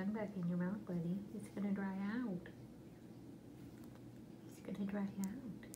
tongue back in your mouth, buddy. It's gonna dry out. It's gonna dry out.